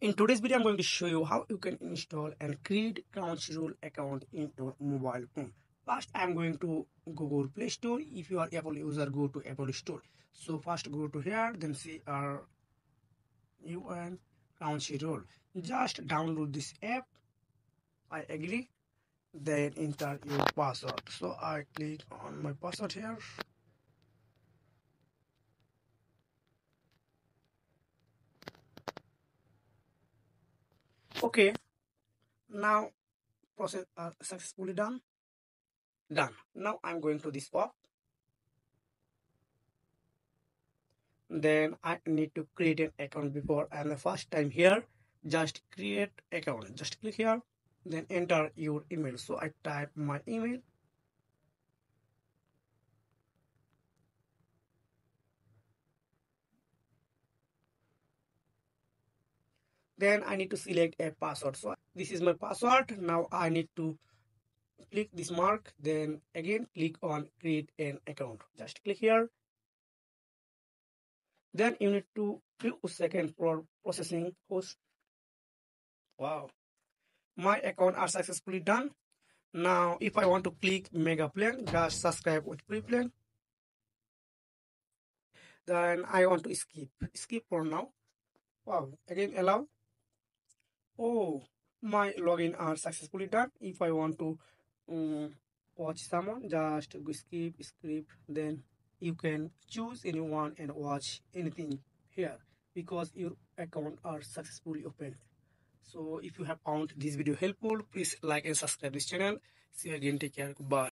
In today's video, I'm going to show you how you can install and create Crunchyroll account in your mobile phone. First, I'm going to Google Play Store. If you are Apple user, go to Apple Store. So first go to here, then see our UN Crunchyroll. Just download this app. I agree. Then enter your password. So I click on my password here. Okay. Now process are successfully done. Done. Now i'm going to this pop then i need to create an account before and the first time here. Just create account. Just click here. Then enter your email. So i type my email then I need to select a password. So this is my password. Now I need to click this mark then again click on create an account. Just click here. Then you need to few seconds for processing host. Wow. My account are successfully done. Now if I want to click mega plan just subscribe with free plan. Then I want to skip. Skip for now. Wow. Again allow oh my login are successfully done. If i want to um, watch someone just skip skip then you can choose anyone and watch anything here because your account are successfully opened. So if you have found this video helpful please like and subscribe this channel. See you again. Take care. Bye